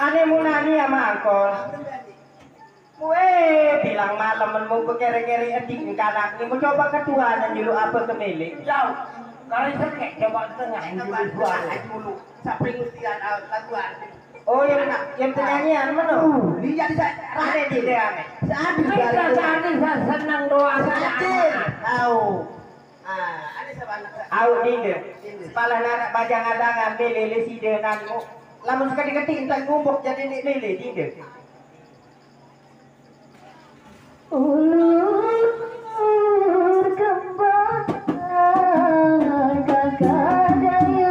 Ane munani sama angkol. Kue bilang malam mau kere-kere edik kanak ini mau coba kedua dan julu apa ke milik. Jauh. Kali sekek coba tengah ini dulu dua dulu. Sampai ngustian lagu Oh yang yang penyanyian mana? Dia di sana. Ane di dia ane. Saat saya senang doa saya. Tahu. Ah, ada sebanyak. Au dinde. Kepala narak bajang adangan mele le side nanu. Lamun sekali ketik entar ngumbuk jadi ni mele dinde. Ulur kembang kakak daya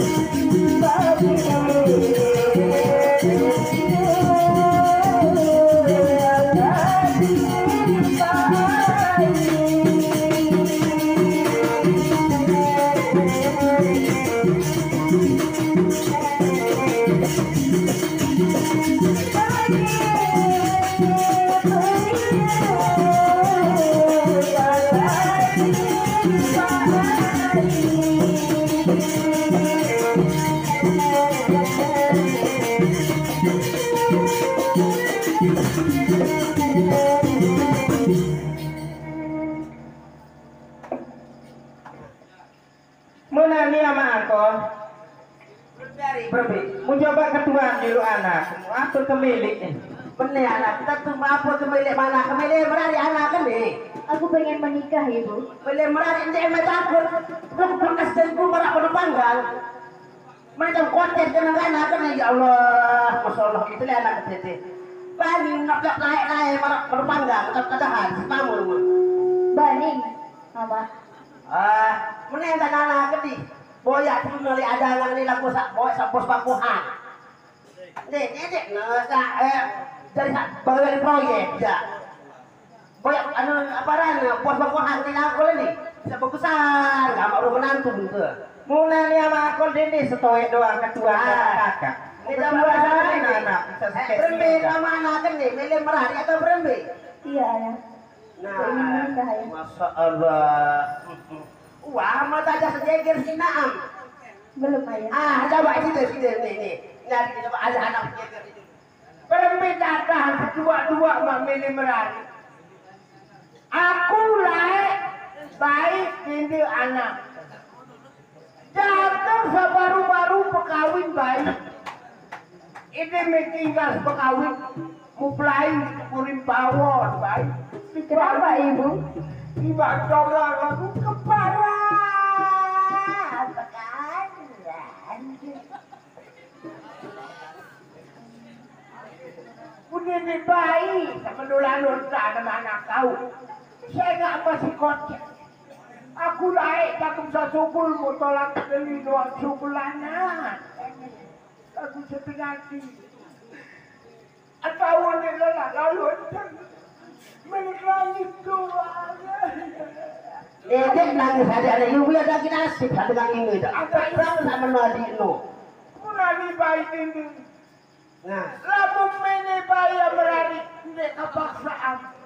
you. Berbe. Mau coba ketuaan dulu anak. Mau atur ke milik. Bener anak, kita tuh apa kemilik mana? Kemilik berari anak kan nih. Aku pengen menikah, Ibu. Boleh merari ini emet takut. Belum bekas dan ku merak pada panggang. Macam konten kena anak kan ya Allah. Masya Allah itu lah anak kecil. Bani nak nak naik naik merak pada panggang. Kata katahan, kamu. Bani, Mama. Ah, mana yang tak anak kecil? Boyak tu nali ada yang ni lagu sak boy sak pos pakuhan. Ni ni ni nasa eh dari sak bagian proyek ya. Boyak anu apa ran pos pakuhan ni lagu ni. Bisa bagusan, enggak mau menantu tu. Mulai ni sama aku ini setoek doang ketuaan Ah. kakak. Ini Ketua sama berapa ini anak. Bisa Eh, sakit berembe sini. sama anak kan ni, milih merah atau berembe? Iya, Ayah. Nah, ya. Masya Allah. Wah, mata aja sejeger si Naam. Belum, Ayah. Ah, coba situ situ ni ni. Nyari coba ada anak sejeger itu. Berembe datang kedua-dua memilih merari. Aku lahir baik ini anak. Jatuh sebaru-baru pekawin baik. Ini metinggal pekawin. Muplai kurim bawon baik. Kenapa, Ibu? Tiba coba lagu kepala. Lebih baik sama dolan sama anak kau. Saya nggak masih kocak. Aku naik takut sasukul mau tolak beli dua sukulana. Aku sepi nanti. Atau wanita lelah lalu menikmati keluarga. Dia nangis ada ada ibu ada lagi nasib ada lagi ini dah. Apa berapa sama nadi no? Menari baik ini. Nah, Lamun mene baya berari Ini kepaksaan